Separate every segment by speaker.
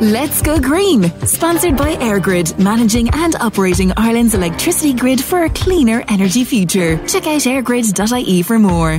Speaker 1: Let's go green. Sponsored by EirGrid, managing and operating Ireland's electricity grid for a cleaner energy future. Check out eirgrid.ie for more.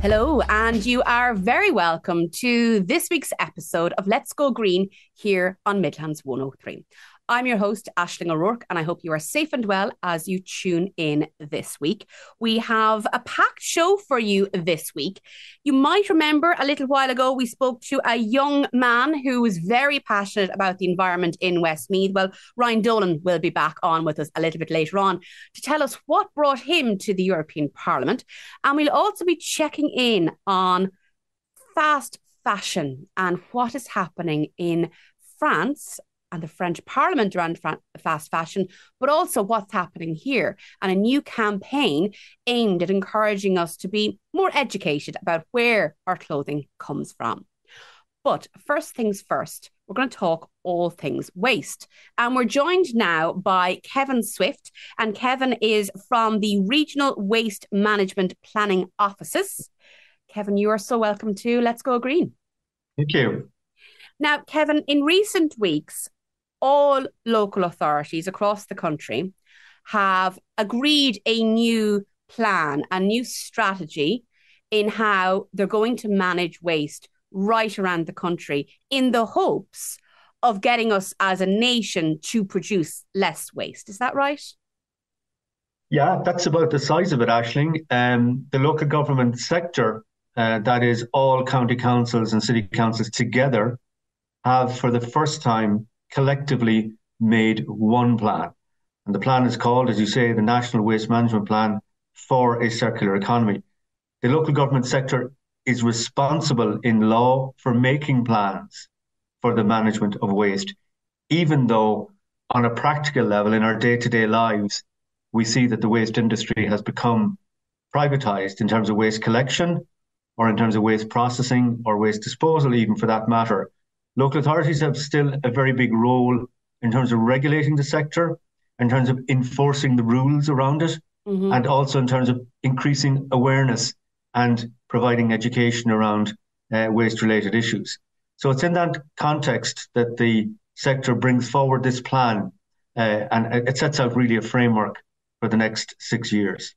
Speaker 2: Hello, and you are very welcome to this week's episode of Let's Go Green here on Midlands 103. I'm your host, Aisling O'Rourke, and I hope you are safe and well as you tune in this week. We have a packed show for you this week. You might remember a little while ago we spoke to a young man who was very passionate about the environment in Westmeath. Well, Ryan Dolan will be back on with us a little bit later on to tell us what brought him to the European Parliament. And we'll also be checking in on fast fashion and what is happening in France and the French Parliament around fast fashion, but also what's happening here and a new campaign aimed at encouraging us to be more educated about where our clothing comes from. But first things first, we're going to talk all things waste. And we're joined now by Kevin Swift. And Kevin is from the Regional Waste Management Planning Offices. Kevin, you are so welcome to Let's Go Green.
Speaker 3: Thank you.
Speaker 2: Now, Kevin, in recent weeks, all local authorities across the country have agreed a new plan, a new strategy in how they're going to manage waste right around the country in the hopes of getting us as a nation to produce less waste. Is that right?
Speaker 3: Yeah, that's about the size of it, Aisling. Um, the local government sector, uh, that is all county councils and city councils together, have for the first time collectively made one plan. And the plan is called, as you say, the National Waste Management Plan for a Circular Economy. The local government sector is responsible in law for making plans for the management of waste, even though on a practical level in our day to day lives, we see that the waste industry has become privatized in terms of waste collection or in terms of waste processing or waste disposal, even for that matter. Local authorities have still a very big role in terms of regulating the sector, in terms of enforcing the rules around it, mm-hmm. and also in terms of increasing awareness and providing education around uh, waste related issues. So it's in that context that the sector brings forward this plan uh, and it sets out really a framework for the next six years.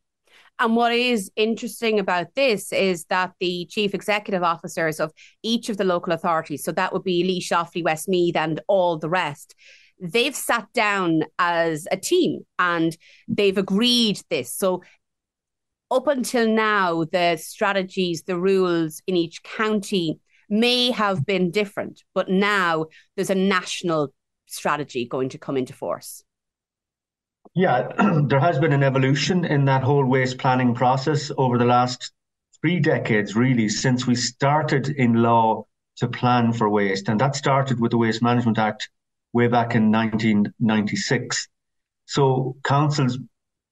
Speaker 2: And what is interesting about this is that the chief executive officers of each of the local authorities, so that would be Laois, Offaly, Westmeath, and all the rest, they've sat down as a team and they've agreed this. So up until now, the strategies, the rules in each county may have been different, but now there's a national strategy going to come into force.
Speaker 3: Yeah, there has been an evolution in that whole waste planning process over the last three decades, really, since we started in law to plan for waste. And that started with the Waste Management Act way back in 1996. So councils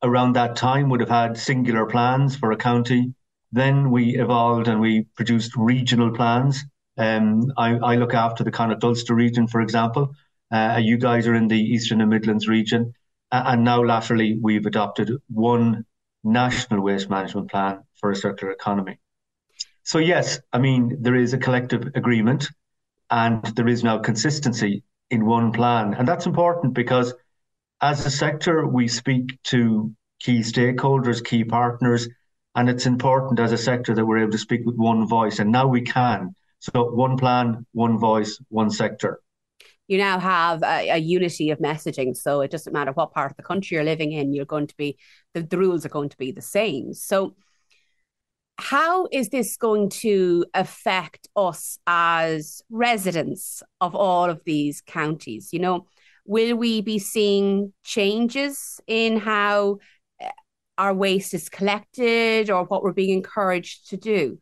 Speaker 3: around that time would have had singular plans for a county. Then we evolved and we produced regional plans. Um, I, I, look after the Connacht Ulster region, for example. Uh, you guys are in the Eastern and Midlands region. And now, laterally, we've adopted one national waste management plan for a circular economy. So, yes, I mean, there is a collective agreement and there is now consistency in one plan. And that's important because as a sector, we speak to key stakeholders, key partners, and it's important as a sector that we're able to speak with one voice. And now we can. So, one plan, one voice, one sector
Speaker 2: you now have a, a, unity of messaging. So it doesn't matter what part of the country you're living in, you're going to be, the, the rules are going to be the same. So, how is this going to affect us as residents of all of these counties? You know, will we be seeing changes in how eh, our waste is collected or what we're being encouraged to do?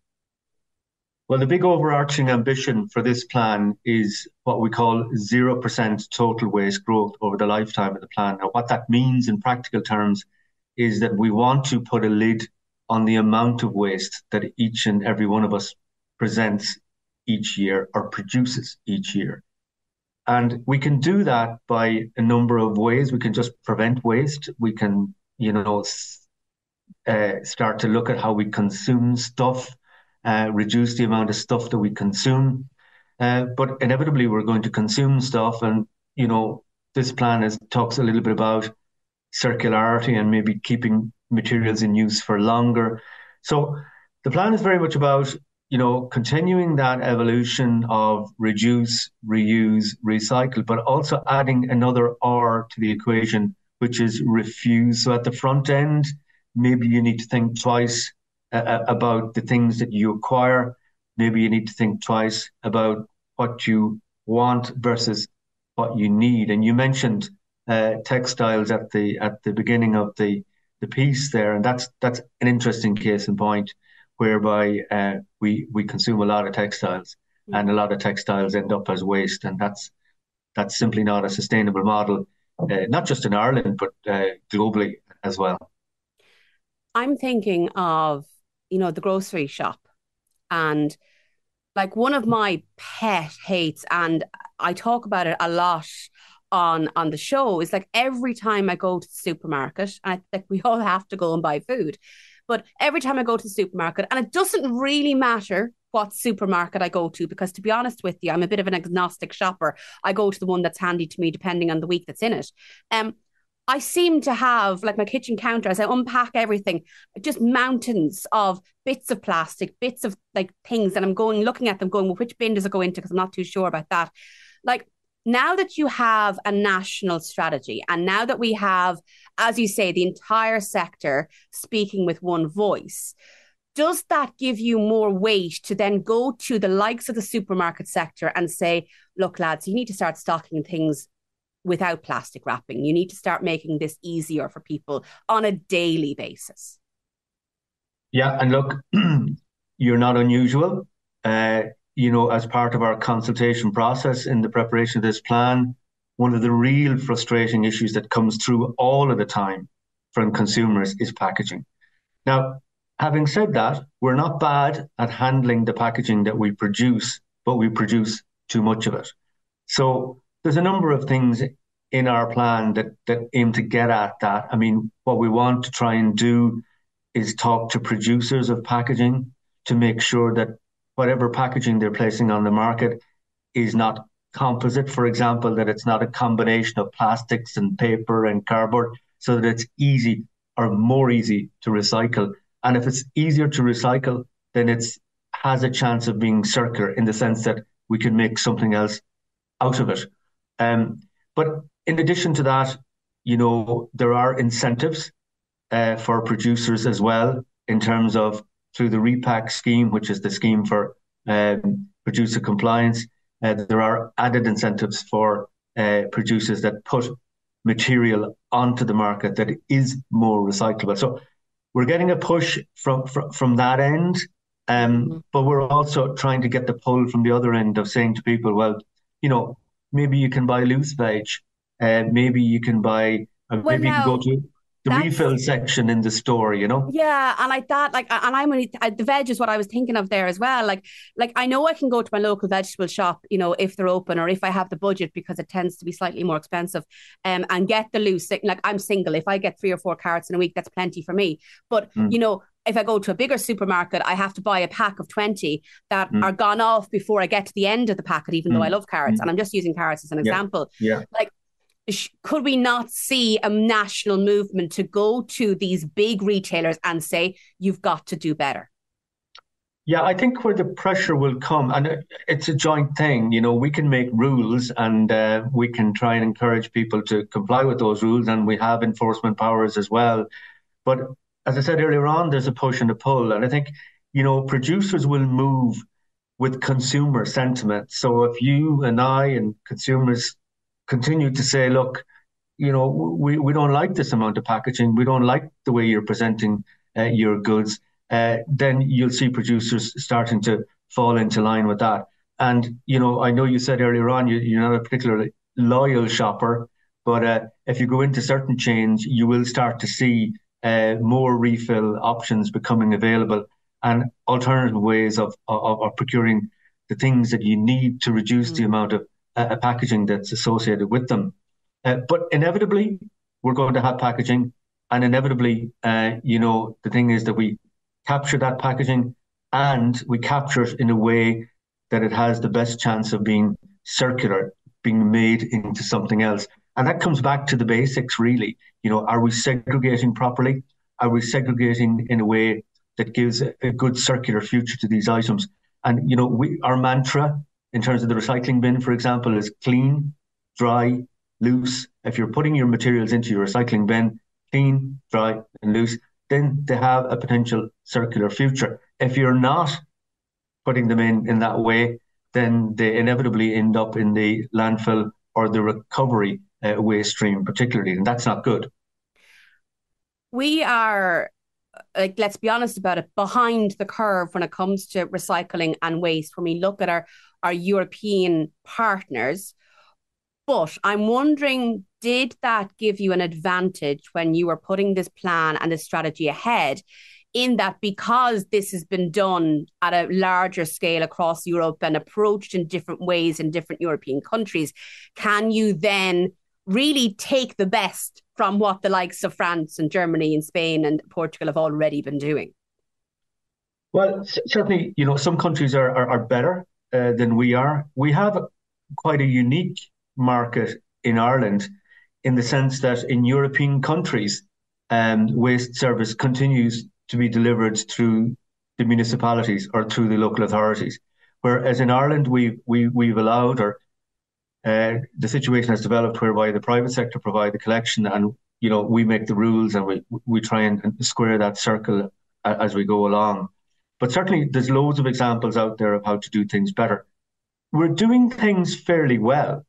Speaker 3: Well, the big overarching ambition for this plan is what we call 0% total waste growth over the lifetime of the plan. Now, what that means in practical terms is that we want to put a lid on the amount of waste that each and every one of us presents each year or produces each year. And we can do that by a number of ways. We can just prevent waste. We can, you know, uh, start to look at how we consume stuff, uh, reduce the amount of stuff that we consume. Uh, but inevitably, we're going to consume stuff, and you know, this plan is talks a little bit about circularity and maybe keeping materials in use for longer. So the plan is very much about you know continuing that evolution of reduce, reuse, recycle, but also adding another R to the equation, which is refuse. So at the front end, maybe you need to think twice uh, about the things that you acquire. Maybe you need to think twice about what you want versus what you need. And you mentioned uh, textiles at the at the beginning of the the piece there, and that's that's an interesting case in point, whereby uh, we we consume a lot of textiles, mm-hmm. and a lot of textiles end up as waste, and that's that's simply not a sustainable model, uh, not just in Ireland but uh, globally as well.
Speaker 2: I'm thinking of, you know, the grocery shop and like one of my pet hates, and I talk about it a lot on on the show, is like every time I go to the supermarket, and I think we all have to go and buy food. But every time I go to the supermarket, and it doesn't really matter what supermarket I go to because to be honest with you, I'm a bit of an agnostic shopper. I go to the one that's handy to me depending on the week that's in it. Um, I seem to have like my kitchen counter as I unpack everything, just mountains of bits of plastic, bits of like things, and I'm going looking at them, going, well, which bin does it go into? Because I'm not too sure about that. Like now that you have a national strategy, and now that we have, as you say, the entire sector speaking with one voice, does that give you more weight to then go to the likes of the supermarket sector and say, look, lads, you need to start stocking things without plastic wrapping. You need to start making this easier for people on a daily basis.
Speaker 3: Yeah, and look, you're not unusual. Uh, you know, as part of our consultation process in the preparation of this plan, one of the real frustrating issues that comes through all of the time from consumers is packaging. Now, having said that, we're not bad at handling the packaging that we produce, but we produce too much of it. So there's a number of things in our plan that that aim to get at that. I mean, what we want to try and do is talk to producers of packaging to make sure that whatever packaging they're placing on the market is not composite, for example, that it's not a combination of plastics and paper and cardboard, so that it's easy or more easy to recycle. And if it's easier to recycle, then it's has a chance of being circular in the sense that we can make something else out of it. Um, but in addition to that, you know, there are incentives uh, for producers as well in terms of through the Repak scheme, which is the scheme for um, producer compliance. Uh, there are added incentives for uh, producers that put material onto the market that is more recyclable. So we're getting a push from from, from that end, um, mm-hmm. but we're also trying to get the pull from the other end of saying to people, well, you know, maybe you can buy loose veg. Uh, maybe you can buy. Uh, well, maybe now, you can go to the refill section in the store. You know.
Speaker 2: Yeah, and like that, like, and I'm only the veg is what I was thinking of there as well. Like, like I know I can go to my local vegetable shop, you know, if they're open or if I have the budget because it tends to be slightly more expensive, um, and get the loose. Like I'm single, if I get three or four carrots in a week, that's plenty for me. But mm. you know, if I go to a bigger supermarket, I have to buy a pack of 20 that mm. are gone off before I get to the end of the packet, even mm. though I love carrots. Mm. And I'm just using carrots as an example.
Speaker 3: Yeah.
Speaker 2: Like, sh- could we not see a national movement to go to these big retailers and say, you've got to do better?
Speaker 3: Yeah, I think where the pressure will come, and it's a joint thing, you know, we can make rules and uh, we can try and encourage people to comply with those rules, and we have enforcement powers as well. But as I said earlier on, there's a push and a pull. And I think, you know, producers will move with consumer sentiment. So if you and I and consumers continue to say, look, you know, we, we don't like this amount of packaging, we don't like the way you're presenting uh, your goods, uh, then you'll see producers starting to fall into line with that. And, you know, I know you said earlier on you, you're not a particularly loyal shopper, but uh, if you go into certain chains, you will start to see uh, more refill options becoming available and alternative ways of, of, of procuring the things that you need to reduce mm. the amount of uh, packaging that's associated with them. Uh, but inevitably, we're going to have packaging. And inevitably, uh, you know, the thing is that we capture that packaging and we capture it in a way that it has the best chance of being circular, being made into something else. And that comes back to the basics, really. You know, are we segregating properly? Are we segregating in a way that gives a, good circular future to these items? And you know, we our mantra in terms of the recycling bin, for example, is clean, dry, loose. If you're putting your materials into your recycling bin, clean, dry, and loose, then they have a potential circular future. If you're not putting them in in that way, then they inevitably end up in the landfill or the recovery uh, waste stream, particularly, and that's not good.
Speaker 2: We are like let's be honest about it behind the curve when it comes to recycling and waste when we look at our our European partners but I'm wondering did that give you an advantage when you were putting this plan and this strategy ahead in that because this has been done at a larger scale across Europe and approached in different ways in different European countries can you then really take the best from what the likes of France and Germany and Spain and Portugal have already been doing?
Speaker 3: Well, certainly, you know, some countries are, are, are better uh, than we are. We have quite a unique market in Ireland in the sense that in European countries, um, waste service continues to be delivered through the municipalities or through the local authorities. Whereas in Ireland, we, we, we've allowed or uh, the situation has developed whereby the private sector provide the collection and you know we make the rules and we we try and, square that circle as we go along. But certainly there's loads of examples out there of how to do things better. We're doing things fairly well.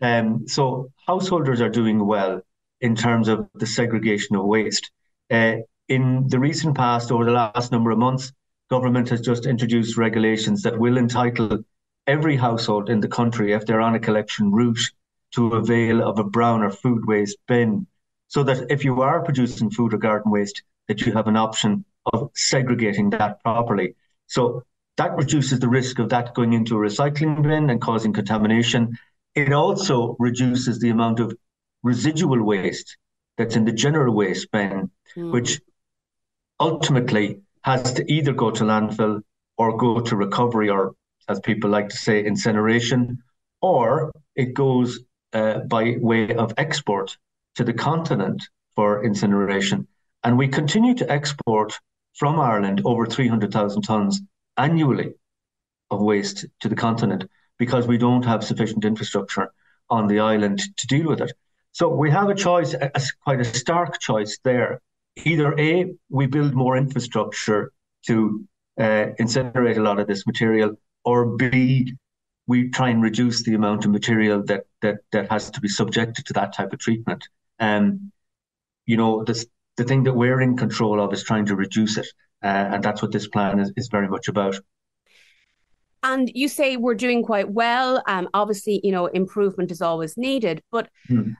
Speaker 3: Um, so householders are doing well in terms of the segregation of waste. Uh, in the recent past over the last number of months government has just introduced regulations that will entitle every household in the country, if they're on a collection route, to avail of a brown or food waste bin, so that if you are producing food or garden waste, that you have an option of segregating that properly. So that reduces the risk of that going into a recycling bin and causing contamination. It also reduces the amount of residual waste that's in the general waste bin, mm. which ultimately has to either go to landfill or go to recovery or as people like to say, incineration, or it goes uh, by way of export to the continent for incineration. And we continue to export from Ireland over 300,000 tonnes annually of waste to the continent because we don't have sufficient infrastructure on the island to deal with it. So we have a choice, a, a, quite a stark choice there. Either A, we build more infrastructure to uh, incinerate a lot of this material, or B, we try and reduce the amount of material that that that has to be subjected to that type of treatment. Um, you know, this, the thing that we're in control of is trying to reduce it, uh, and that's what this plan is, is very much about.
Speaker 2: And you say we're doing quite well. Um, obviously, you know, improvement is always needed, but hmm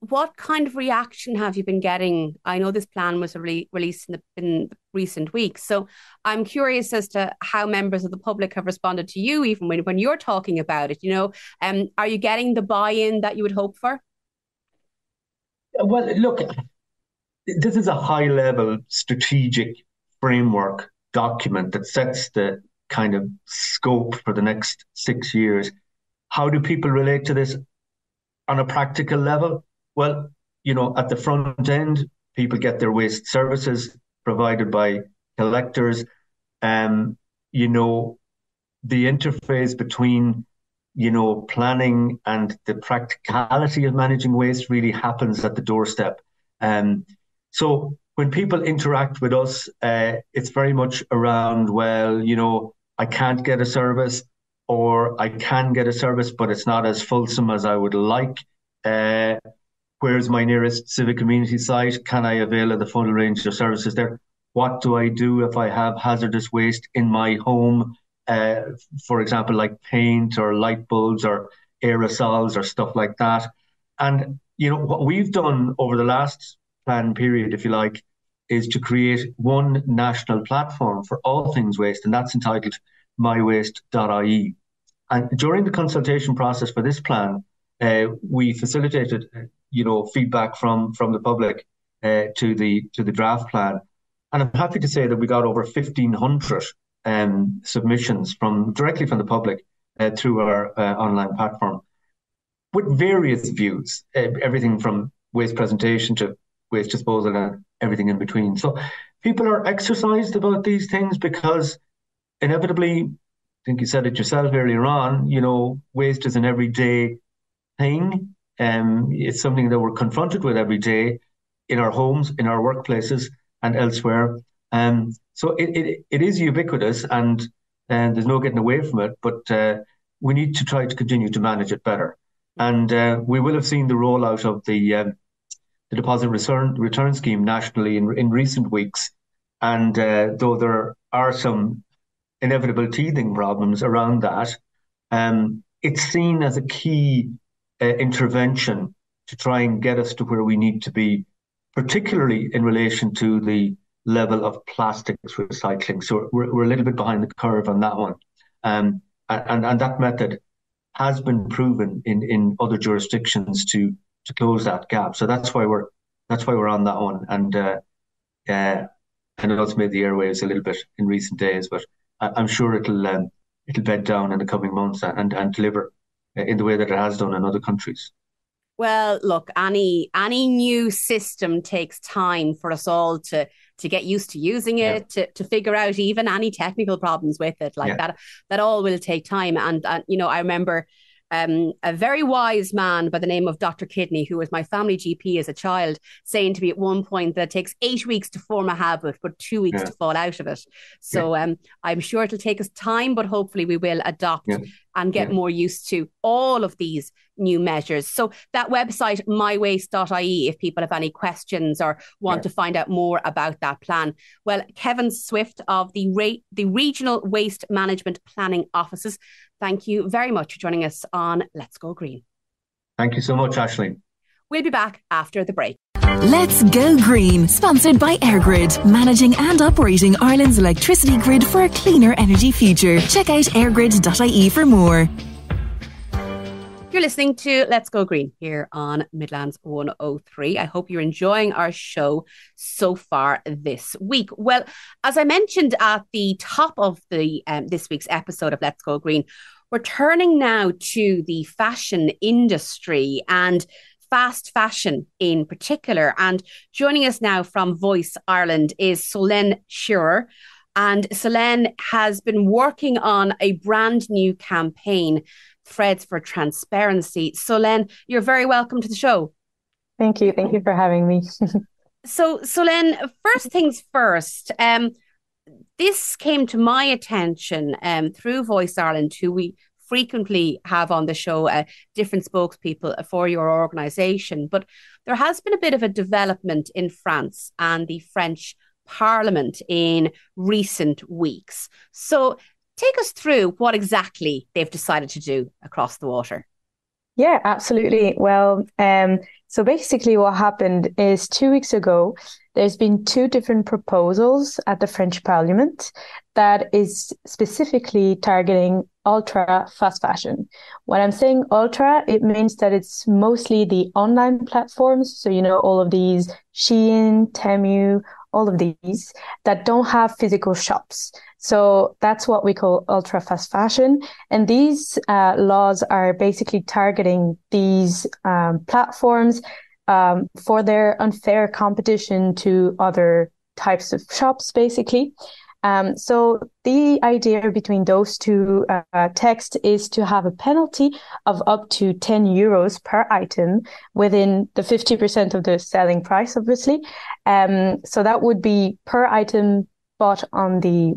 Speaker 2: what kind of reaction have you been getting? I know this plan was re- released in, the, in recent weeks, so I'm curious as to how members of the public have responded to you, even when, when you're talking about it. You know, um, are you getting the buy-in that you would hope for?
Speaker 3: Well, look, this is a high-level strategic framework document that sets the kind of scope for the next six years. How do people relate to this on a practical level? Well, you know, at the front end, people get their waste services provided by collectors. Um, you know, the interface between, you know, planning and the practicality of managing waste really happens at the doorstep. Um, so when people interact with us, uh, it's very much around, well, you know, I can't get a service or I can get a service, but it's not as fulsome as I would like. Uh, Where's my nearest civic community site? Can I avail of the full range of services there? What do I do if I have hazardous waste in my home? Uh, for example, like paint or light bulbs or aerosols or stuff like that. And you know what we've done over the last plan period, if you like, is to create one national platform for all things waste, and that's entitled mywaste.ie. And during the consultation process for this plan, uh, we facilitated you know feedback from from the public uh, to the to the draft plan. And I'm happy to say that we got over 1,500 um, submissions from directly from the public uh, through our uh, online platform with various views, uh, everything from waste presentation to waste disposal and everything in between. So people are exercised about these things because inevitably, I think you said it yourself earlier on, you know, waste is an everyday thing. Um, it's something that we're confronted with every day in our homes, in our workplaces, and elsewhere. Um, so it, it, it is ubiquitous and, and there's no getting away from it, but uh, we need to try to continue to manage it better. And uh, we will have seen the rollout of the, uh, the deposit return, return scheme nationally in, in recent weeks. And uh, though there are some inevitable teething problems around that, um, it's seen as a key uh, intervention to try and get us to where we need to be, particularly in relation to the level of plastics recycling. So we're, we're a little bit behind the curve on that one. Um, and, and that method has been proven in, in other jurisdictions to to close that gap. So that's why we're that's why we're on that one. And uh, uh, I know it's made the airwaves a little bit in recent days, but I, am sure it'll um, it'll bed down in the coming months and and deliver in the way that it has done in other countries.
Speaker 2: Well, look, any any new system takes time for us all to to get used to using it, yeah. to, to figure out even any technical problems with it. Like yeah. that, that all will take time. And, and you know, I remember um, a very wise man by the name of Dr. Kidney, who was my family GP as a child, saying to me at one point that it takes eight weeks to form a habit, but two weeks yeah. to fall out of it. So yeah. um, I'm sure it'll take us time, but hopefully we will adopt yeah. And get more used to all of these new measures. So that website, mywaste.ie, if people have any questions or want to find out more about that plan. Well, Kevin Swift of the, Ra- the Regional Waste Management Planning Offices Thank you very much for joining us on Let's Go Green.
Speaker 3: Thank you so much, Ashley.
Speaker 2: We'll be back after the break.
Speaker 1: Let's Go Green, sponsored by EirGrid, managing and operating Ireland's electricity grid for a cleaner energy future. Check out eirgrid.ie for more.
Speaker 2: You're listening to Let's Go Green here on Midlands 103. I hope you're enjoying our show so far this week. Well, as I mentioned at the top of the um, this week's episode of Let's Go Green, we're turning now to the fashion industry and fast fashion in particular. And joining us now from Voice Ireland is Solène Schirer. And Solène has been working on a brand new campaign Threads for Transparency. Solène, you're very welcome to the show.
Speaker 4: Thank you. Thank you for having me.
Speaker 2: so, Solène, first things first. Um, this came to my attention um, through Voice Ireland, who we frequently have on the show uh, different spokespeople for your organization. But there has been a bit of a development in France and the French Parliament in recent weeks. So Take us through what exactly they've decided to do across the water.
Speaker 4: Yeah, absolutely. Well, um, so basically, what happened is two weeks ago, there's been two different proposals at the French Parliament that is specifically targeting ultra fast fashion. When I'm saying ultra, it means that it's mostly the online platforms. So, you know, all of these Shein, Temu, all of these that don't have physical shops. So that's what we call ultra fast fashion. And these uh, laws are basically targeting these um, platforms um, for their unfair competition to other types of shops, basically. Um, so the idea between those two uh, texts is to have a penalty of up to 10 euros per item within the 50% of the selling price, obviously. Um, so that would be per item bought on the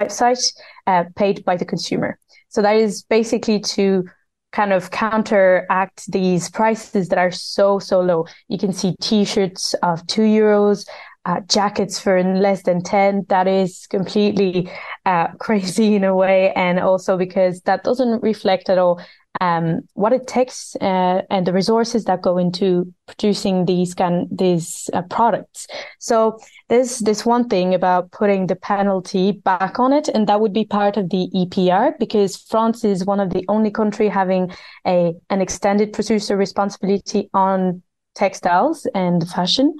Speaker 4: website, uh, paid by the consumer. So that is basically to kind of counteract these prices that are so so low. You can see t-shirts of 2 euros, uh, jackets for less than 10 that is completely uh, crazy in a way. And also because that doesn't reflect at all um, what it takes uh, and the resources that go into producing these kind these uh, products. So there's this one thing about putting the penalty back on it and that would be part of the EPR because France is one of the only country having a an extended producer responsibility on textiles and fashion.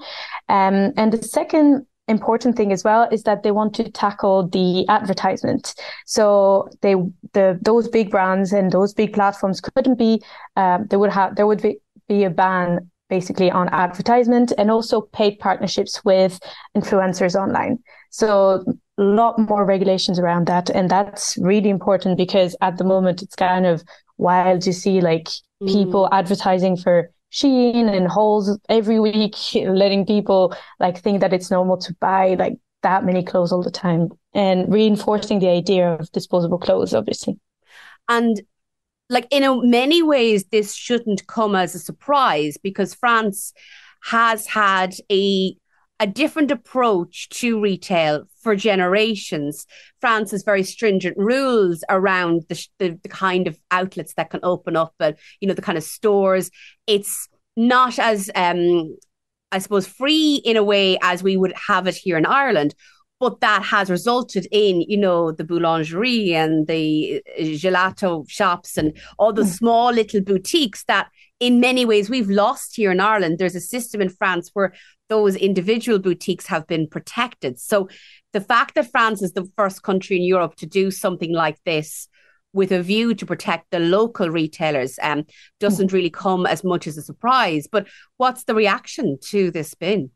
Speaker 4: Um, and the second important thing as well is that they want to tackle the advertisement. So they the those big brands and those big platforms couldn't be um, they would have there would be, be a ban basically on advertisement and also paid partnerships with influencers online. So a lot more regulations around that. And that's really important because at the moment it's kind of wild to see like mm. people advertising for Shein and Halls every week, letting people like think that it's normal to buy like that many clothes all the time and reinforcing the idea of disposable clothes, obviously.
Speaker 2: And like in many ways, this shouldn't come as a surprise because France has had a a different approach to retail for generations. France has very stringent rules around the, the, the kind of outlets that can open up, and you know the kind of stores. It's not as um, I suppose free in a way as we would have it here in Ireland, but that has resulted in you know the boulangerie and the uh, gelato shops and all the mm. small little boutiques that in many ways we've lost here in Ireland. There's a system in France where those individual boutiques have been protected. So the fact that France is the first country in Europe to do something like this with a view to protect the local retailers um, doesn't really come as much as a surprise. But what's the reaction to this been?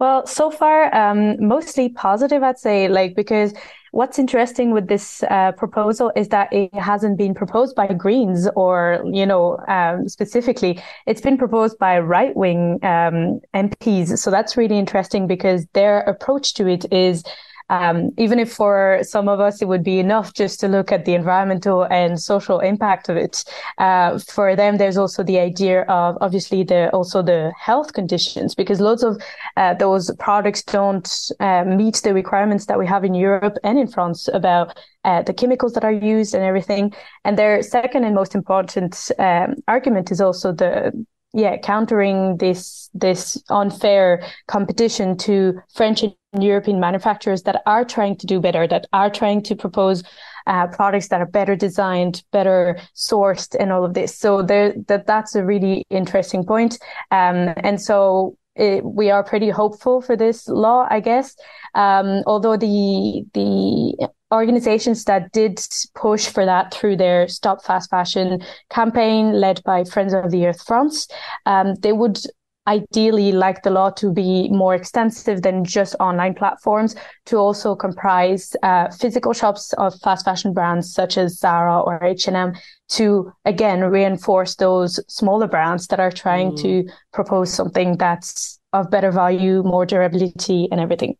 Speaker 4: Well, so far, um, mostly positive, I'd say, like, because what's interesting with this uh, proposal is that it hasn't been proposed by Greens or, you know, um, specifically, it's been proposed by right wing um, MPs. So that's really interesting because their approach to it is um, even if for some of us it would be enough just to look at the environmental and social impact of it, uh, for them there's also the idea of obviously the also the health conditions because loads of uh, those products don't uh, meet the requirements that we have in Europe and in France about uh, the chemicals that are used and everything. And their second and most important um, argument is also the yeah countering this this unfair competition to French and European manufacturers that are trying to do better, that are trying to propose uh, products that are better designed, better sourced, and all of this. So there, that that's a really interesting point. Um, and so it, we are pretty hopeful for this law, I guess. Um, although the the organizations that did push for that through their Stop Fast Fashion campaign, led by Friends of the Earth France, um, they would ideally like the law to be more extensive than just online platforms to also comprise uh, physical shops of fast fashion brands such as Zara or H&M to again reinforce those smaller brands that are trying mm. to propose something that's of better value, more durability and everything.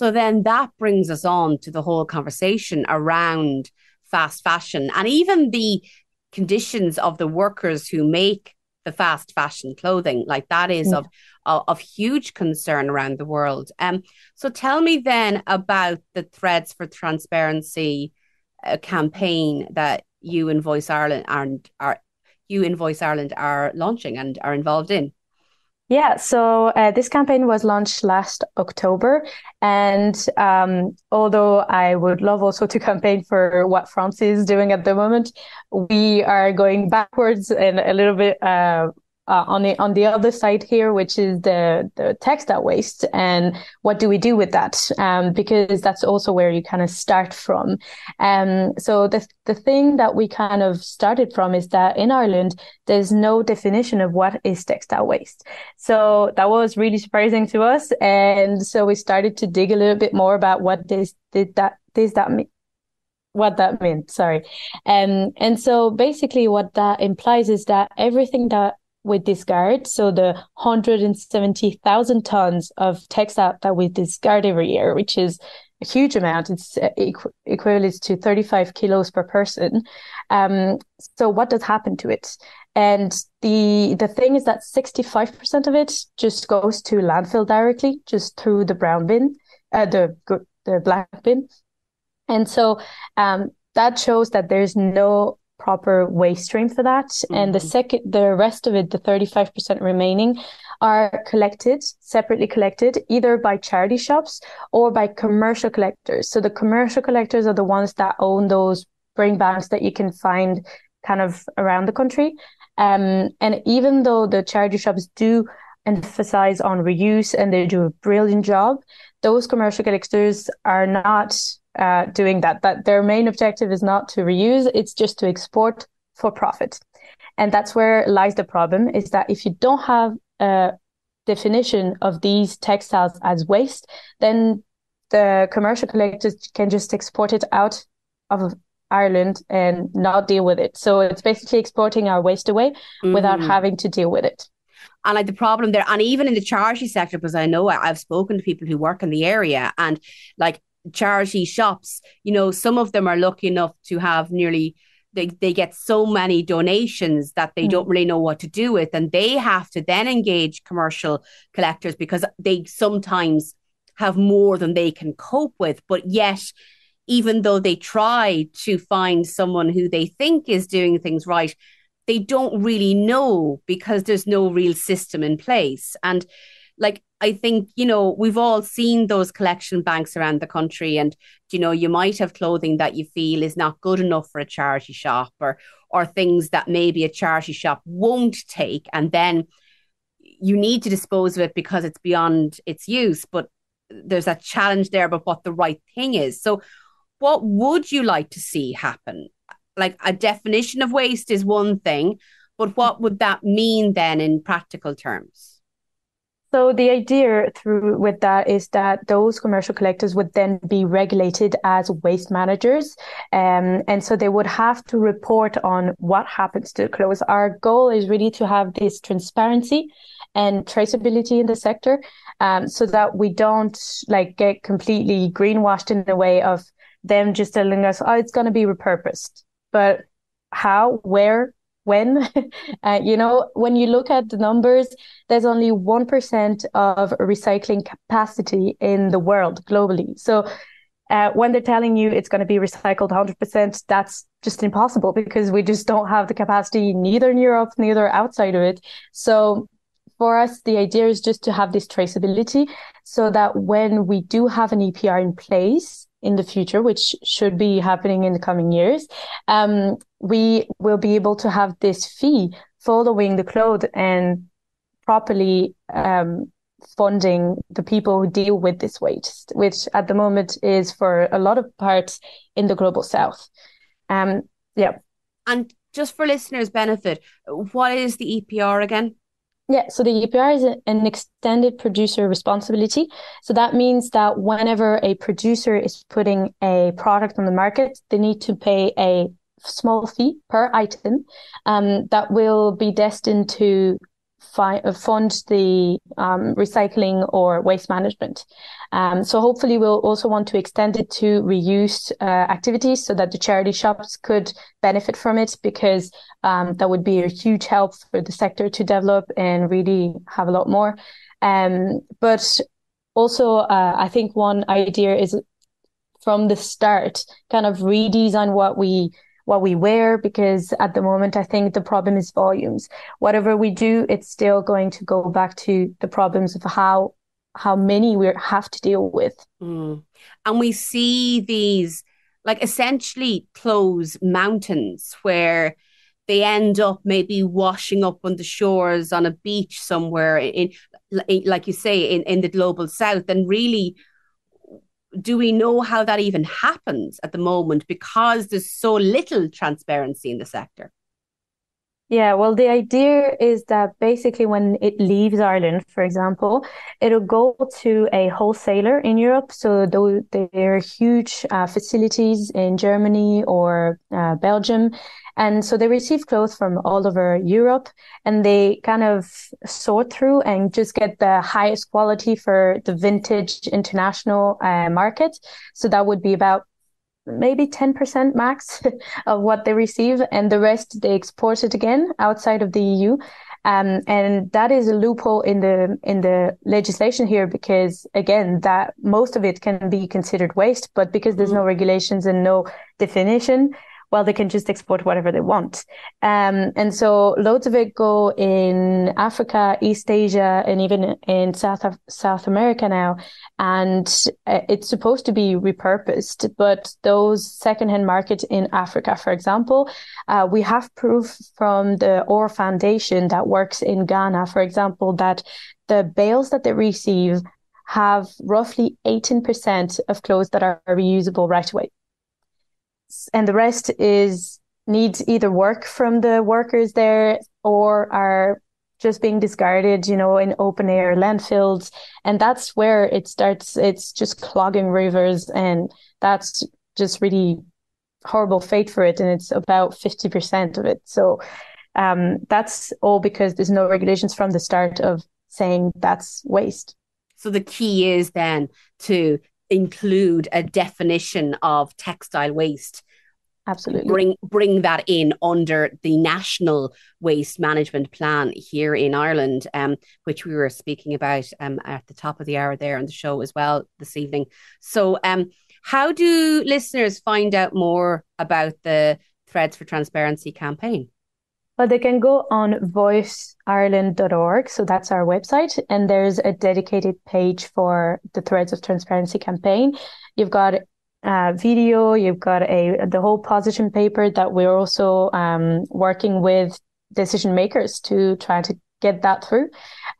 Speaker 2: So then that brings us on to the whole conversation around fast fashion and even the conditions of the workers who make the fast fashion clothing. Like that is yeah. of, of, of huge concern around the world. Um, so tell me then about the Threads for Transparency uh, campaign that you and Voice Ireland and are you in Voice Ireland are launching and are involved in.
Speaker 4: Yeah, so uh, this campaign was launched last October. And um, although I would love also to campaign for what France is doing at the moment, we are going backwards and a little bit uh, uh, on the on the other side here, which is the the textile waste, and what do we do with that? Um, because that's also where you kind of start from. Um, so the the thing that we kind of started from is that in Ireland there's no definition of what is textile waste. So that was really surprising to us, and so we started to dig a little bit more about what this did that does that mean what that meant sorry um and so basically what that implies is that everything that we discard. So the 170,000 tons of textile that we discard every year, which is a huge amount. It's uh, equ- equivalent to 35 kilos per person. Um, so what does happen to it? And the the thing is that 65% of it just goes to landfill directly, just through the brown bin, uh, the the black bin. And so um, that shows that there's no proper waste stream for that. Mm-hmm. And the mm-hmm. second, the rest of it, the 35% remaining are collected, separately collected, either by charity shops or by commercial collectors. So the commercial collectors are the ones that own those bring banks that you can find kind of around the country. Um, and even though the charity shops do emphasize on reuse and they do a brilliant job, those commercial collectors are not uh, doing that. That their main objective is not to reuse; it's just to export for profit. And that's where lies the problem: is that if you don't have a definition of these textiles as waste, then the commercial collectors can just export it out of Ireland and not deal with it. So it's basically exporting our waste away mm-hmm. without having to deal with it.
Speaker 2: And like the problem there, and even in the charity sector, because I know I've spoken to people who work in the area and like charity shops, you know, some of them are lucky enough to have nearly they, they get so many donations that they mm. don't really know what to do with. And they have to then engage commercial collectors because they sometimes have more than they can cope with. But yet, even though they try to find someone who they think is doing things right, they don't really know because there's no real system in place. And like, I think, you know, we've all seen those collection banks around the country, and, you know, you might have clothing that you feel is not good enough for a charity shop or, or things that maybe a charity shop won't take. And then you need to dispose of it because it's beyond its use. But there's a challenge there about what the right thing is. So, what would you like to see happen? Like a definition of waste is one thing, but what would that mean then in practical terms?
Speaker 4: So the idea through with that is that those commercial collectors would then be regulated as waste managers, um, and so they would have to report on what happens to the clothes. Our goal is really to have this transparency and traceability in the sector, um, so that we don't like get completely greenwashed in the way of them just telling us, oh, it's going to be repurposed. But how, where, when? uh, you know, when you look at the numbers, there's only 1% of recycling capacity in the world globally. So uh, when they're telling you it's going to be recycled 100%, that's just impossible because we just don't have the capacity, neither in Europe, neither outside of it. So for us, the idea is just to have this traceability so that when we do have an EPR in place in the future, which should be happening in the coming years, um, we will be able to have this fee following the cloth and properly um, funding the people who deal with this waste, which at the moment is for a lot of parts in the global south. Um, yeah.
Speaker 2: And just for listeners' benefit, what is the EPR again?
Speaker 4: Yeah, so the EPR is an extended producer responsibility. So that means that whenever a producer is putting a product on the market, they need to pay a small fee per item um, that will be destined to fi- uh, fund the um, recycling or waste management. Um, so hopefully we'll also want to extend it to reuse uh, activities so that the charity shops could benefit from it because um, that would be a huge help for the sector to develop and really have a lot more. Um, but also, uh, I think one idea is from the start, kind of redesign what we what we wear because at the moment I think the problem is volumes. Whatever we do, it's still going to go back to the problems of how how many we have to deal with.
Speaker 2: Mm. And we see these like essentially clothes mountains where they end up maybe washing up on the shores on a beach somewhere in, in like you say in, in the global south and really do we know how that even happens at the moment because there's so little transparency in the sector?
Speaker 4: Yeah, well, the idea is that basically when it leaves Ireland, for example, it'll go to a wholesaler in Europe. So there are huge uh, facilities in Germany or uh, Belgium. And so they receive clothes from all over Europe and they kind of sort through and just get the highest quality for the vintage international uh, market. So that would be about maybe 10% max of what they receive and the rest they export it again outside of the EU. Um, and that is a loophole in the in the legislation here because again that most of it can be considered waste, but because there's no mm-hmm. regulations and no definition, well, they can just export whatever they want. Um, and so loads of it go in Africa, East Asia, and even in South South America now. And uh, it's supposed to be repurposed, but those secondhand markets in Africa, for example, uh, we have proof from the OR Foundation that works in Ghana, for example, that the bales that they receive have roughly 18% of clothes that are reusable right away and the rest is needs either work from the workers there or are just being discarded, you know, in open air landfills. And that's where it starts. It's just clogging rivers. And that's just really horrible fate for it. And it's about 50% of it. So um, that's all because there's no regulations from the start of saying that's waste.
Speaker 2: So the key is then to include a definition of textile waste.
Speaker 4: Absolutely.
Speaker 2: Bring bring that in under the national waste management plan here in Ireland um, which we were speaking about um, at the top of the hour there on the show as well this evening. So um, how do listeners find out more about the threads for transparency campaign
Speaker 4: well, they can go on voiceireland.org. So that's our website. And there's a dedicated page for the Threads of Transparency campaign. You've got a video, you've got a the whole position paper that we're also um, working with decision makers to try to get that through.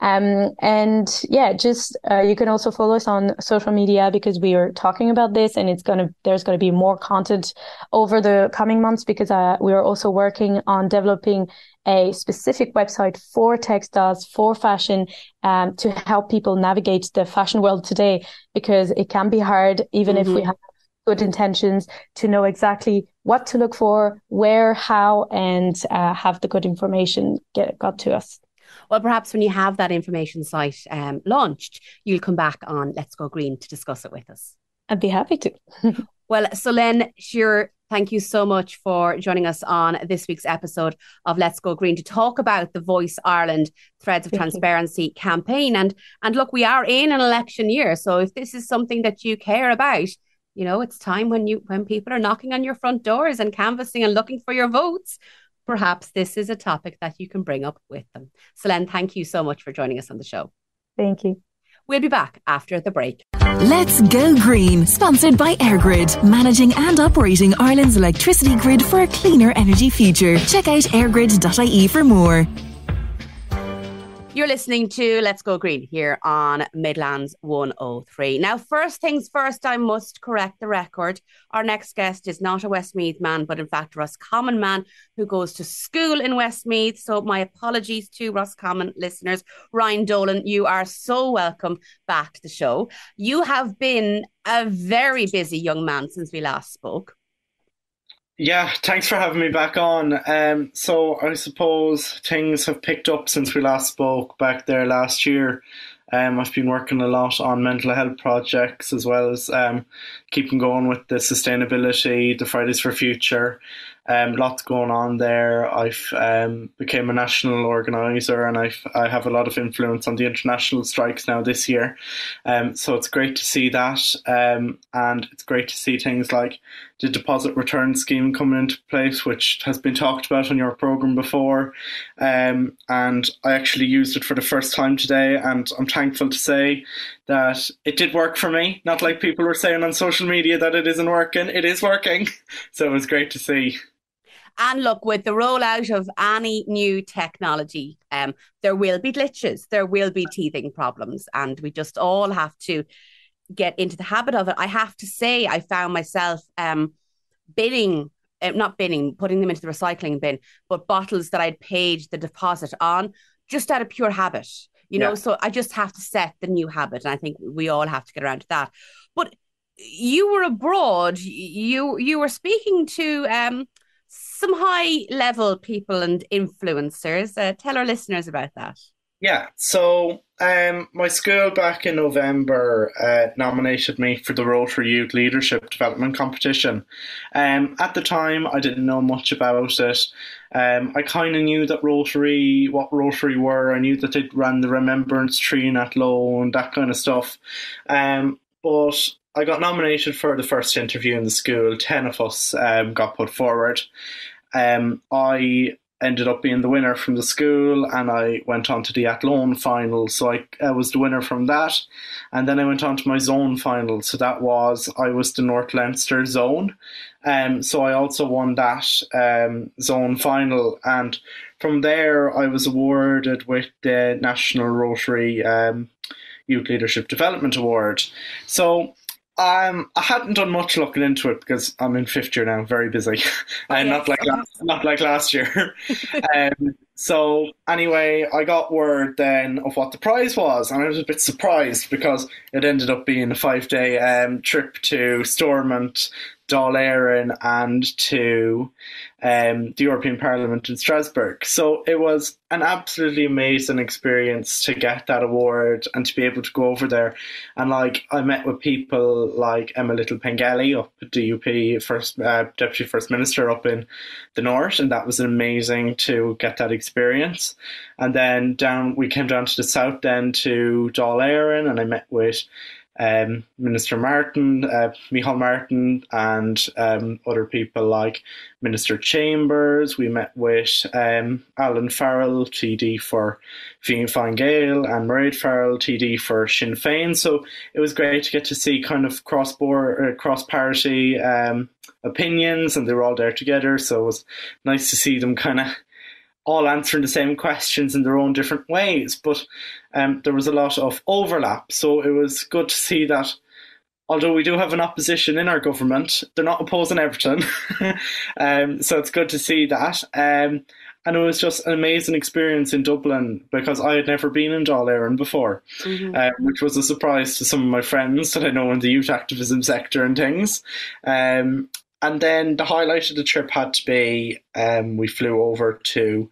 Speaker 4: Um, and yeah, just uh, you can also follow us on social media because we are talking about this, and it's gonna there's gonna be more content over the coming months because uh, we are also working on developing a specific website for textiles for fashion um, to help people navigate the fashion world today because it can be hard even mm-hmm. if we mm-hmm. have good intentions to know exactly what to look for, where, how, and uh, have the good information get got to us.
Speaker 2: Well, perhaps when you have that information site um, launched, you'll come back on Let's Go Green to discuss it with us.
Speaker 4: I'd be happy to.
Speaker 2: well, Solène, sure, thank you so much for joining us on this week's episode of Let's Go Green to talk about the Voice Ireland Threads of thank Transparency you. campaign. And and look, we are in an election year, so if this is something that you care about, you know, it's time when you when people are knocking on your front doors and canvassing and looking for your votes perhaps this is a topic that you can bring up with them. Solène, thank you so much for joining us on the show.
Speaker 4: Thank you.
Speaker 2: We'll be back after the break.
Speaker 1: Let's go green, sponsored by EirGrid, managing and operating Ireland's electricity grid for a cleaner energy future. Check out eirgrid.ie for more.
Speaker 2: You're listening to Let's Go Green here on Midlands 103. Now, first things first, I must correct the record. Our next guest is not a Westmeath man, but in fact, Roscommon man who goes to school in Westmeath. So, my apologies to Roscommon listeners. Ryan Dolan, you are so welcome back to the show. You have been a very busy young man since we last spoke.
Speaker 5: Yeah, thanks for having me back on. Um, so I suppose things have picked up since we last spoke back there last year. Um, I've been working a lot on mental health projects as well as um, keeping going with the sustainability, the Fridays for Future, um, lots going on there. I've um, became a national organizer, and I've I have a lot of influence on the international strikes now this year. Um, so it's great to see that, um, and it's great to see things like the deposit return scheme coming into place, which has been talked about on your program before. Um, and I actually used it for the first time today, and I'm thankful to say that it did work for me. Not like people were saying on social media that it isn't working. It is working. So it was great to see.
Speaker 2: And look, with the rollout of any new technology, um, there will be glitches, there will be teething problems, and we just all have to get into the habit of it. I have to say, I found myself um, binning, uh, not binning, putting them into the recycling bin, but bottles that I'd paid the deposit on just out of pure habit. You know, so I just have to set the new habit, and I think we all have to get around to that. But you were abroad. You you were speaking to um, some high level people and influencers. Uh, tell our listeners about that.
Speaker 5: Yeah, so um, my school back in November uh, nominated me for the Rotary Youth Leadership Development Competition. Um, at the time, I didn't know much about it. Um, I kind of knew that Rotary, what Rotary were. I knew that they ran the Remembrance Tree in Athlone and that kind of stuff. Um, but I got nominated for the first interview in the school. Ten of us um, got put forward. Um, I ended up being the winner from the school and I went on to the Athlone final. So I, I, was the winner from that. And then I went on to my zone final. So that was, I was the North Leinster zone. Um, so I also won that um, zone final. And from there, I was awarded with the National Rotary um, Youth Leadership Development Award. So um, I hadn't done much looking into it because I'm in fifth year now, very busy, and yes. not like last, not like last year. um, so anyway, I got word then of what the prize was, and I was a bit surprised because it ended up being a five day um, trip to Stormont, Dáil Éireann, and to um, the European Parliament in Strasbourg. So it was an absolutely amazing experience to get that award and to be able to go over there. And like I met with people like Emma Little Pengelly up at DUP, first uh, Deputy First Minister up in the north, and that was amazing to get that experience. And then down we came down to the south then to Dáil Éireann, and I met with um, Minister Martin, uh, Micheál Martin, and um, other people like Minister Chambers. We met with um, Alan Farrell, TD for Fine Gael, and Mairead Farrell, TD for Sinn Féin. So it was great to get to see kind of cross border, uh, cross party um, opinions, and they were all there together. So it was nice to see them kind of all answering the same questions in their own different ways, but um, there was a lot of overlap. So it was good to see that although we do have an opposition in our government, they're not opposing everything. um, so it's good to see that. Um, and it was just an amazing experience in Dublin because I had never been in Dáil Éireann before, mm-hmm. um, which was a surprise to some of my friends that I know in the youth activism sector and things. Um, and then the highlight of the trip had to be um, we flew over to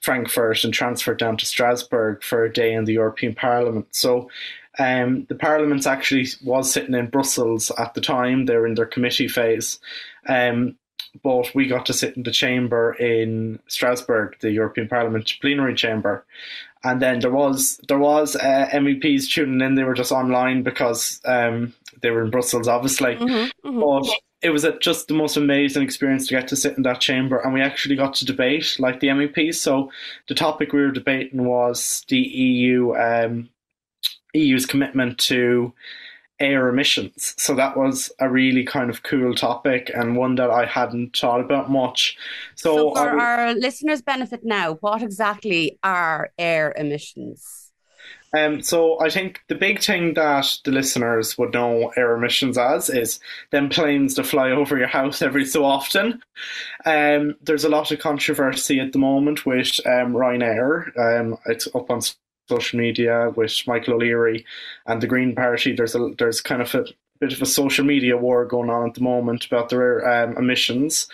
Speaker 5: Frankfurt and transferred down to Strasbourg for a day in the European Parliament. So um, the Parliament actually was sitting in Brussels at the time. They were in their committee phase. Um, but we got to sit in the chamber in Strasbourg, the European Parliament plenary chamber. And then there was there was uh, MEPs tuning in. They were just online because um, they were in Brussels, obviously. Mm-hmm, mm-hmm. But it was a, just the most amazing experience to get to sit in that chamber, and we actually got to debate like the MEPs. So the topic we were debating was the EU um, EU's commitment to air emissions. So that was a really kind of cool topic and one that I hadn't thought about much. So,
Speaker 2: so for our listeners' benefit now, what exactly are air emissions?
Speaker 5: Um, so I think the big thing that the listeners would know air emissions as is them planes that fly over your house every so often. Um, there's a lot of controversy at the moment with um, Ryanair. Um, it's up on social media with Michael O'Leary and the Green Party. There's a there's kind of a bit of a social media war going on at the moment about their um, emissions.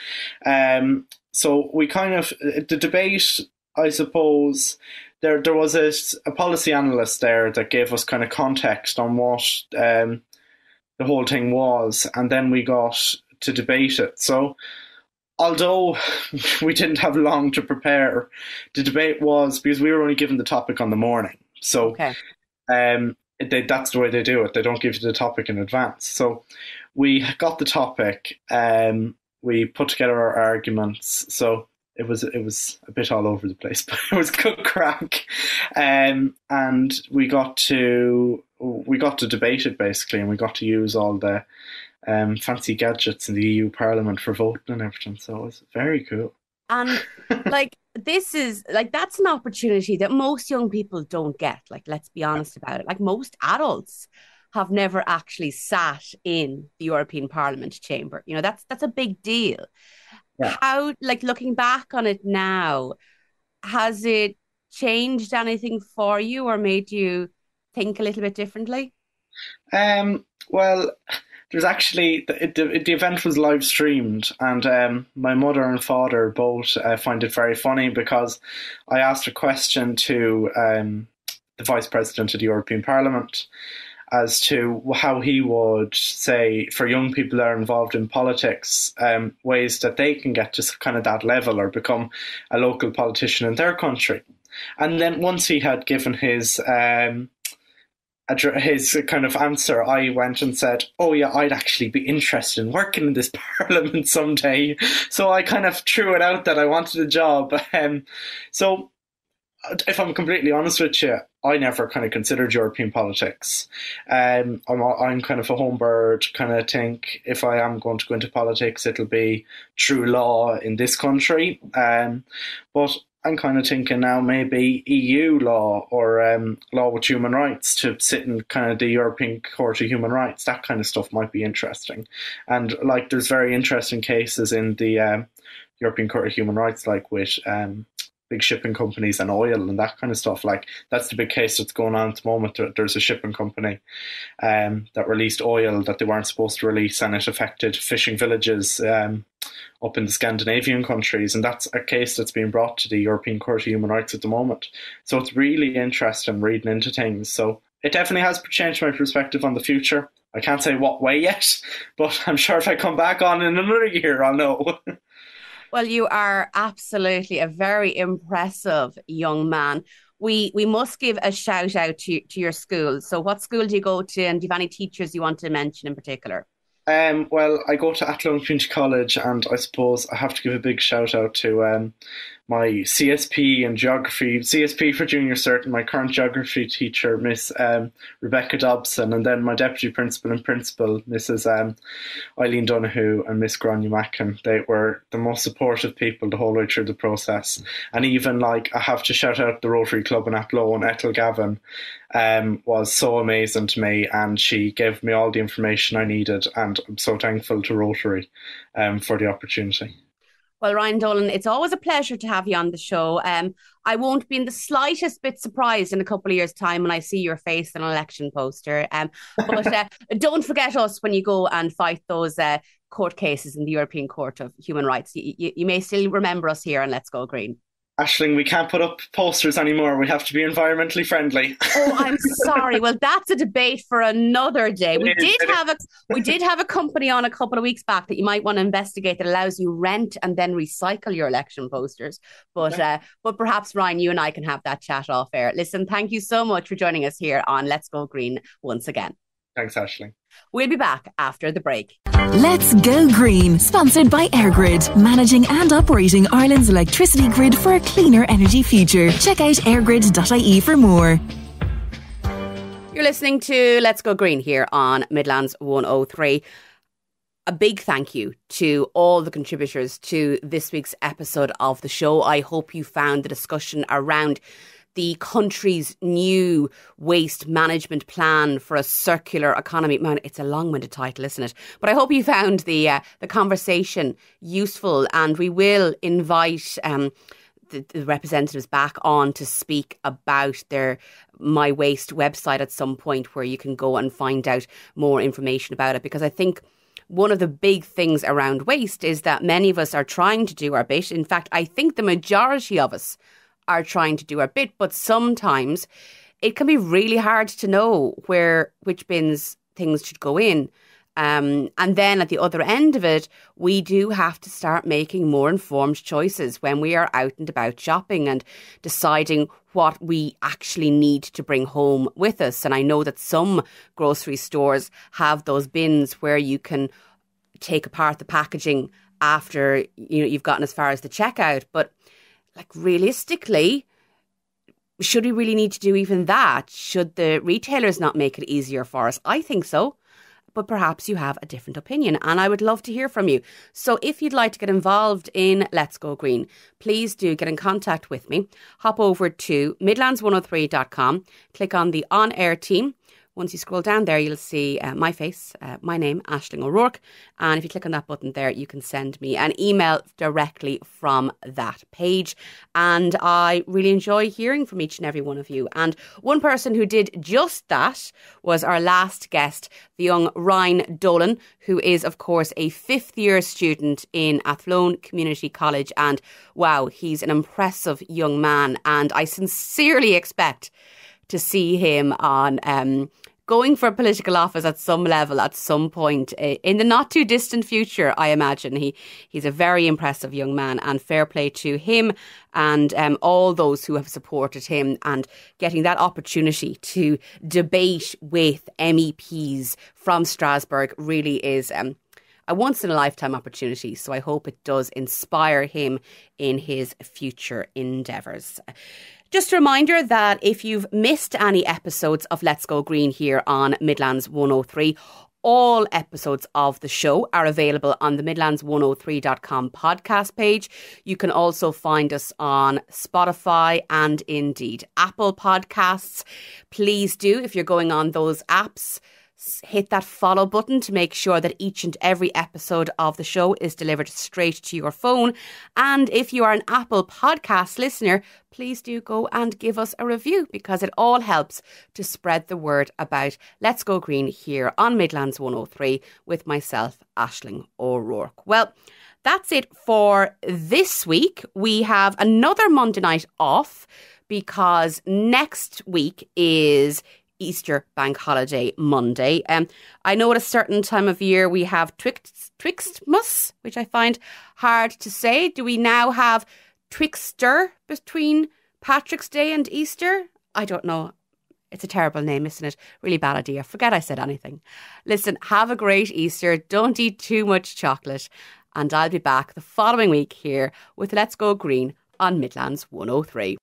Speaker 5: Um, so we kind of the debate, I suppose there there was a, a policy analyst there that gave us kind of context on what um, the whole thing was, and then we got to debate it. So, although we didn't have long to prepare, the debate was because we were only given the topic on the morning. So, okay. um, they, that's the way they do it. They don't give you the topic in advance. So, we got the topic. Um, we put together our arguments. So it was it was a bit all over the place, but it was good crack. Um, and we got to we got to debate it basically, and we got to use all the um, fancy gadgets in the EU Parliament for voting and everything. So it was very cool.
Speaker 2: And like this is like that's an opportunity that most young people don't get. Like let's be honest about it. Like most adults have never actually sat in the European Parliament chamber. You know that's that's a big deal yeah. how like looking back on it now has it changed anything for you or made you think a little bit differently
Speaker 5: um well there's actually the, the, the event was live streamed and um, my mother and father both uh, find it very funny because i asked a question to um, the vice president of the european parliament as to how he would say for young people that are involved in politics um, ways that they can get to kind of that level or become a local politician in their country. And then once he had given his um, his kind of answer, I went and said, "Oh yeah, I'd actually be interested in working in this parliament someday." So I kind of threw it out that I wanted a job. Um, so, if I'm completely honest with you, I never kind of considered European politics. Um, I'm I'm kind of a home bird. Kind of think if I am going to go into politics, it'll be through law in this country. Um, but I'm kind of thinking now maybe EU law or um, law with human rights to sit in kind of the European Court of Human Rights. That kind of stuff might be interesting. And like, there's very interesting cases in the um, European Court of Human Rights, like with um, big shipping companies and oil and that kind of stuff. Like that's the big case that's going on at the moment. There's a shipping company um, that released oil that they weren't supposed to release, and it affected fishing villages um, up in the Scandinavian countries. And that's a case that's being brought to the European Court of Human Rights at the moment. So it's really interesting reading into things. So it definitely has changed my perspective on the future. I can't say what way yet, but I'm sure if I come back on in another year, I'll know.
Speaker 2: Well, you are absolutely a very impressive young man. We we must give a shout out to, to your school. So, what school do you go to, and do you have any teachers you want to mention in particular?
Speaker 5: Um, well, I go to Athlone Community College, and I suppose I have to give a big shout out to um, my CSP and geography, CSP for junior cert, and my current geography teacher, Miss um, Rebecca Dobson, and then my deputy principal and principal, Mrs. Um, Eileen Donoghue and Miss Grania Mackin. They were the most supportive people the whole way through the process. And even like I have to shout out the Rotary Club in Athlone, Ethel Gavin um, was so amazing to me, and she gave me all the information I needed, and I'm so thankful to Rotary um, for the opportunity.
Speaker 2: Well, Ryan Dolan, it's always a pleasure to have you on the show. Um, I won't be in the slightest bit surprised in a couple of years' time when I see your face in an election poster. Um, but uh, don't forget us when you go and fight those uh, court cases in the European Court of Human Rights. You, you, you may still remember us here and Let's Go Green.
Speaker 5: Aisling, we can't put up posters anymore. We have to be environmentally friendly.
Speaker 2: oh, I'm sorry. Well, that's a debate for another day. We did have a we did have a company on a couple of weeks back that you might want to investigate that allows you rent and then recycle your election posters. But uh, but perhaps Ryan, you and I can have that chat off air. Listen, thank you so much for joining us here on Let's Go Green once again.
Speaker 5: Thanks, Ashley.
Speaker 2: We'll be back after the break.
Speaker 1: Let's Go Green, sponsored by EirGrid, managing and operating Ireland's electricity grid for a cleaner energy future. Check out eirgrid.ie for more.
Speaker 2: You're listening to Let's Go Green here on Midlands 103. A big thank you to all the contributors to this week's episode of the show. I hope you found the discussion around the country's new waste management plan for a circular economy. Man, it's a long-winded title, isn't it? But I hope you found the uh, the conversation useful, and we will invite. Um, the, the, representatives back on to speak about their My Waste website at some point where you can go and find out more information about it because I think one of the big things around waste is that many of us are trying to do our bit. In fact, I think the majority of us are trying to do our bit, but sometimes it can be really hard to know where which bins things should go in. Um, and then at the other end of it, we do have to start making more informed choices when we are out and about shopping and deciding what we actually need to bring home with us. And I know that some grocery stores have those bins where you can take apart the packaging after you know you've gotten as far as the checkout, but like realistically, should we really need to do even that? Should the retailers not make it easier for us? I think so. But perhaps you have a different opinion, and I would love to hear from you. So, if you'd like to get involved in Let's Go Green, please do get in contact with me. Hop over to midlands103.com, click on the on air team, once you scroll down there, you'll see uh, my face, uh, my name, Aisling O'Rourke. And if you click on that button there, you can send me an email directly from that page. And I really enjoy hearing from each and every one of you. And one person who did just that was our last guest, the young Ryan Dolan, who is, of course, a fifth year student in Athlone Community College. And wow, he's an impressive young man. And I sincerely expect to see him on um, going for political office at some level at some point eh, in the not too distant future. I imagine he he's a very impressive young man, and fair play to him and um, all those who have supported him and getting that opportunity to debate with MEPs from Strasbourg really is. Um, a once in a lifetime opportunity. So I hope it does inspire him in his future endeavours. Just a reminder that if you've missed any episodes of Let's Go Green here on Midlands 103, all episodes of the show are available on the Midlands103.com podcast page. You can also find us on Spotify and indeed Apple Podcasts. Please do, if you're going on those apps, hit that follow button to make sure that each and every episode of the show is delivered straight to your phone. And if you are an Apple Podcast listener, please do go and give us a review because it all helps to spread the word about Let's Go Green here on Midlands 103 with myself, Aisling O'Rourke. Well, that's it for this week. We have another Monday night off because next week is Easter bank holiday Monday. Um, I know at a certain time of year we have Twixt, Twixtmas, which I find hard to say. Do we now have Twixter between Patrick's Day and Easter? I don't know. It's a terrible name, isn't it? Really bad idea. Forget I said anything. Listen, have a great Easter. Don't eat too much chocolate. And I'll be back the following week here with Let's Go Green on Midlands 103.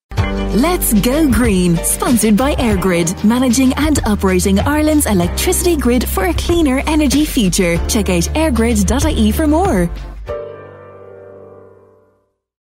Speaker 1: Let's Go Green, sponsored by EirGrid, managing and operating Ireland's electricity grid for a cleaner energy future. Check out eirgrid.ie for more.